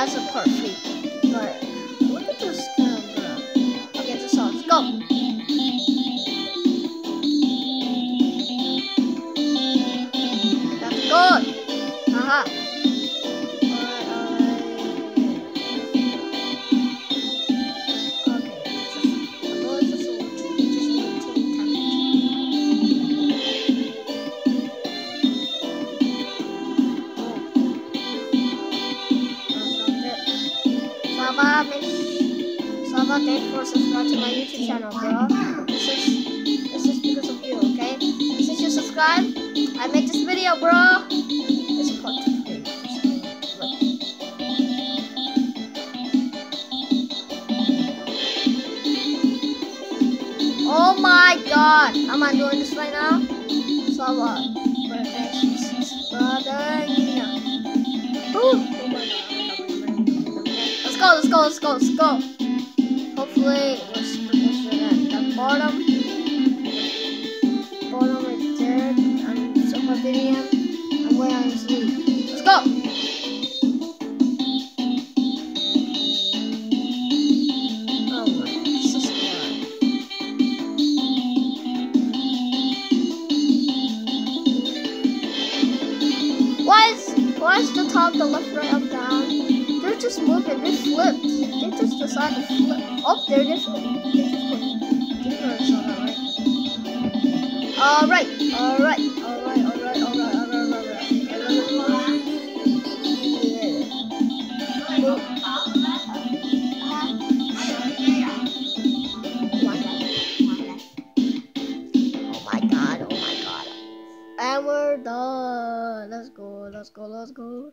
that's a part three. But look at this camera. Okay, this song. Let's go. That's good. Aha. Alright, Saba, thank you for subscribing to my YouTube channel, bro. This is this is because of you, okay? Since you subscribe, I make this video, bro. Oh my god! Am I doing this right now? Saba, brother, uh, go, let's go, let's go, let's go. Hopefully, we're at the bottom. Bottom right there. I'm so pavilion. I'm way on sleep. Let's go! Oh why is the top, the left, right, up, down? They're just moving. They flipped. They just decided to flip. Oh, there it is. They just fingers on it, right? All all right, all right, all right, all right, all right, all right, all right. Oh my god, oh my god. And we're done. Let's go, let's go, let's go.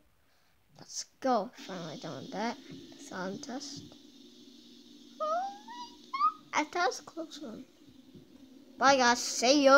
Let's go. Finally done that. Sound test. Oh my god. I thought it was close one. Bye guys. See you.